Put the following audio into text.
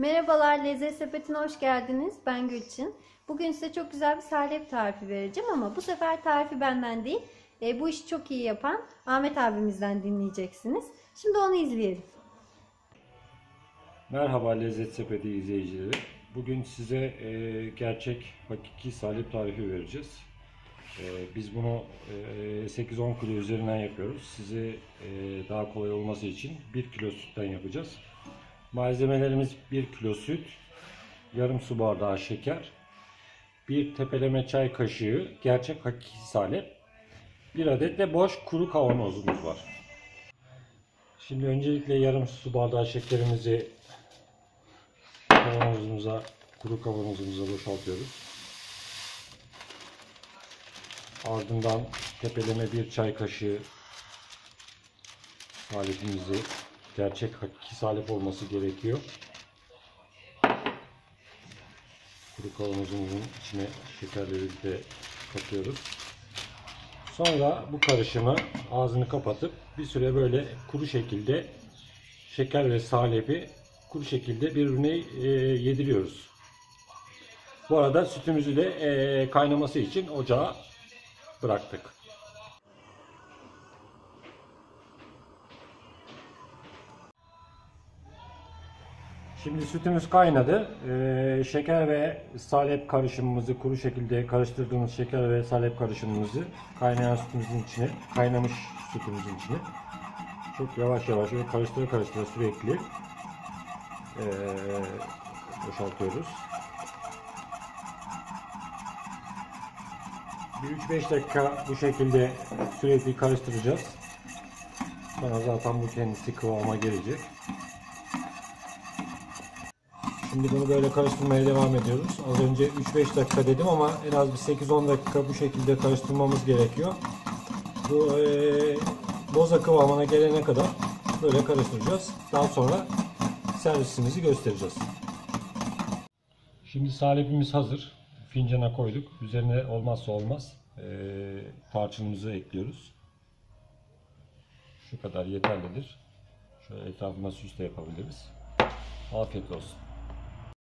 Merhabalar Lezzet Sepeti'ne hoş geldiniz. Ben Gülçin. Bugün size çok güzel bir salep tarifi vereceğim ama bu sefer tarifi benden değil, e, bu işi çok iyi yapan Ahmet abimizden dinleyeceksiniz. Şimdi onu izleyelim. Merhaba Lezzet Sepeti izleyicileri. Bugün size e, gerçek hakiki salep tarifi vereceğiz. E, biz bunu e, 8-10 kilo üzerinden yapıyoruz. Size e, daha kolay olması için 1 kilo sütten yapacağız. Malzemelerimiz 1 kilo süt, yarım su bardağı şeker, bir tepeleme çay kaşığı gerçek hakiki salep, bir adet de boş kuru kavanozumuz var. Şimdi öncelikle yarım su bardağı şekerimizi kavanozumuza, kuru kavanozumuza boşaltıyoruz. Ardından tepeleme bir çay kaşığı salepimizi, gerçek hakiki salep olması gerekiyor. Kuru kavanozumuzun içine şekerle birlikte katıyoruz. Sonra bu karışımı ağzını kapatıp bir süre böyle kuru şekilde şeker ve salepi kuru şekilde birbirine e, yediriyoruz. Bu arada sütümüzü de e, kaynaması için ocağa bıraktık. Şimdi sütümüz kaynadı. E, şeker ve salep karışımımızı kuru şekilde karıştırdığımız şeker ve salep karışımımızı kaynayan sütümüzün içine, kaynamış sütümüzün içine çok yavaş yavaş ve karıştıra karıştıra sürekli e, boşaltıyoruz. Bir 3-5 dakika bu şekilde sürekli karıştıracağız. Sonra zaten bu kendisi kıvama gelecek. Şimdi bunu böyle karıştırmaya devam ediyoruz. Az önce 3-5 dakika dedim ama en az bir 8-10 dakika bu şekilde karıştırmamız gerekiyor. Bu e, boza kıvamına gelene kadar böyle karıştıracağız. Daha sonra servisimizi göstereceğiz. Şimdi salepimiz hazır. Fincana koyduk. Üzerine olmazsa olmaz e, tarçınımızı ekliyoruz. Şu kadar yeterlidir. Şöyle etrafına süs de yapabiliriz. Afiyet olsun.